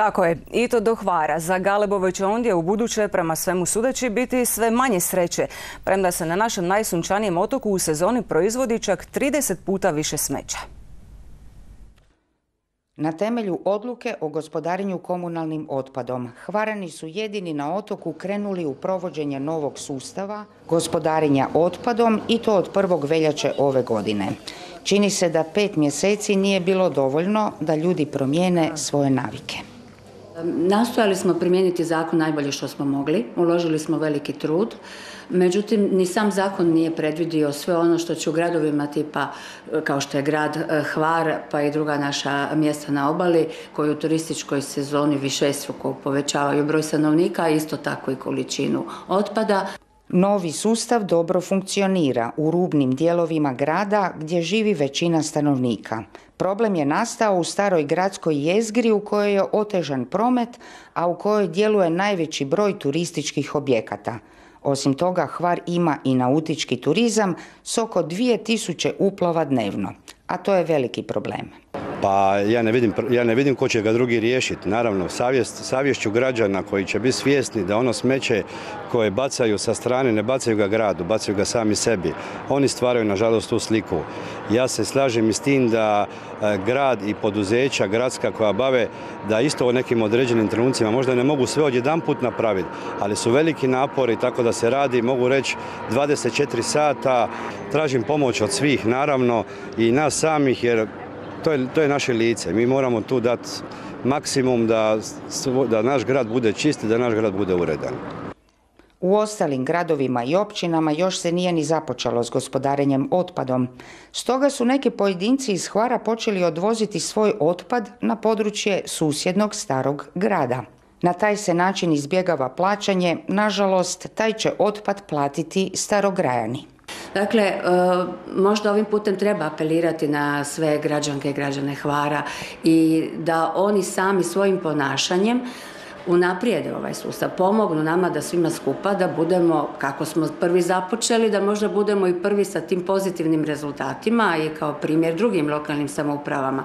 Tako je, i to do Hvara. Za Galebove će ondje u buduće prema svemu sudeći biti sve manje sreće, premda se na našem najsunčanijem otoku u sezoni proizvodi čak 30 puta više smeća. Na temelju odluke o gospodarenju komunalnim otpadom, Hvarani su jedini na otoku krenuli u provođenje novog sustava gospodarenja otpadom i to od 1. veljače ove godine. Čini se da pet mjeseci nije bilo dovoljno da ljudi promijene svoje navike. Nastojali smo primijeniti zakon najbolje što smo mogli, uložili smo veliki trud, međutim ni sam zakon nije predvidio sve ono što će u gradovima tipa kao što je grad eh, Hvar pa i druga naša mjesta na obali koji u turističkoj sezoni višestruko povećavaju broj stanovnika, isto tako i količinu otpada. Novi sustav dobro funkcionira u rubnim dijelovima grada gdje živi većina stanovnika. Problem je nastao u staroj gradskoj jezgri u kojoj je otežan promet, a u kojoj djeluje najveći broj turističkih objekata. Osim toga, Hvar ima i nautički turizam s oko 2000 uplova dnevno, a to je veliki problem. Pa ja ne vidim, ja ne vidim ko će ga drugi riješiti. Naravno, savjest, savješću građana koji će biti svjesni da ono smeće koje bacaju sa strane, ne bacaju ga gradu, bacaju ga sami sebi. Oni stvaraju, nažalost, tu sliku. Ja se slažem i s tim da e, grad i poduzeća gradska koja bave, da isto u nekim određenim trenucima možda ne mogu sve odjedanput napraviti, ali su veliki napori tako da se radi, mogu reći 24 sata, tražim pomoć od svih naravno i nas samih jer to je, to je naše lice. Mi moramo tu dati maksimum da, da naš grad bude čist i da naš grad bude uredan. U ostalim gradovima i općinama još se nije ni započelo s gospodarenjem otpadom. Stoga su neki pojedinci iz Hvara počeli odvoziti svoj otpad na područje susjednog starog grada. Na taj se način izbjegava plaćanje, nažalost, taj će otpad platiti starograjani. Dakle, e, možda ovim putem treba apelirati na sve građanke i građane Hvara i da oni sami svojim ponašanjem unaprijede ovaj sustav, pomognu nama da svima skupa da budemo, kako smo prvi započeli, da možda budemo i prvi sa tim pozitivnim rezultatima i kao primjer drugim lokalnim samoupravama.